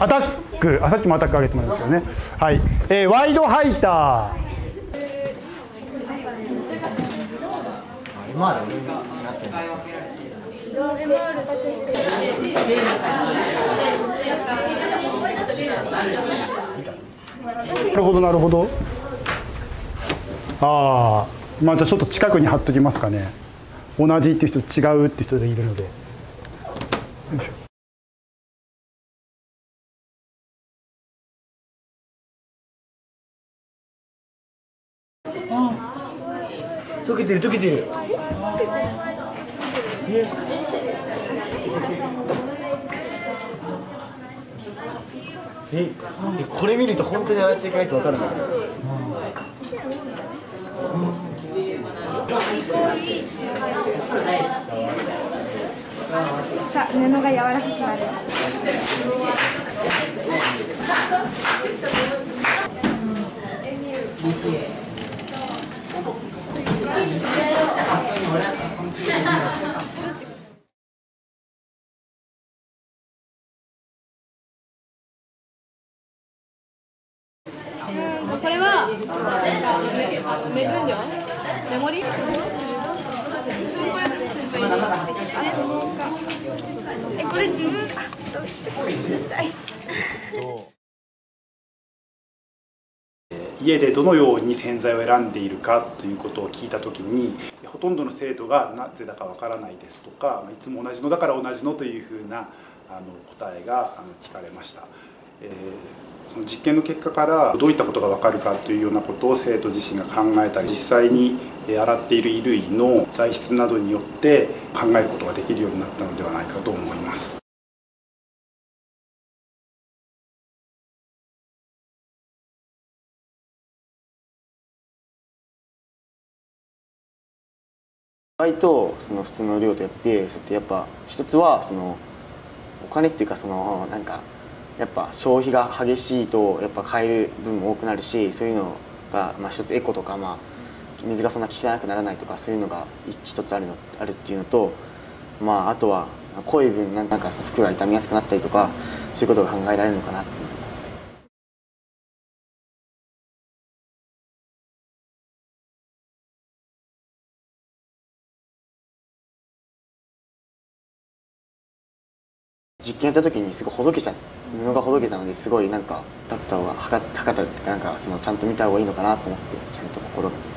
アタックあさっきもアタック上げてもらいますけどね。はい、えー、ワイドハイター。なる。ほどなるほど。ああまあじゃあちょっと近くに貼っときますかね。同じっていう人違うっていう人でいるので。よいしょ。溶けてる溶けてる。ええこれ見ると本当に洗っちゃいけないって分かるんだけど。さあ布が柔らかくなる。うんとこれは目分量メモリえこれ自分あちょっとちゃこれすたい家でどのよ。うに洗剤を選んでいるかということを聞いた時にほとんどの生徒がなぜだかわからないですとかいつも同じのだから同じのというふうなあの答えがあの聞かれました。えーその実験の結果からどういったことが分かるかというようなことを生徒自身が考えたり実際に洗っている衣類の材質などによって考えることができるようになったのではないかと思います。倍とその普通の量とやってちょっとやっぱ一つはそのお金っていうかそのなんかやっぱ消費が激しいとやっぱ買える分も多くなるしそういうのが、まあ、一つエコとか、まあ、水がそんな汚くならないとかそういうのが一つあるのあるっていうのと、まあ、あとは濃い分なんかその服が傷みやすくなったりとかそういうことが考えられるのかなって実験やった時にすごいほどけちゃ布がほどけたのですごいなんかだった方が測ったってなんかそのちゃんと見た方がいいのかなと思ってちゃんと心が。け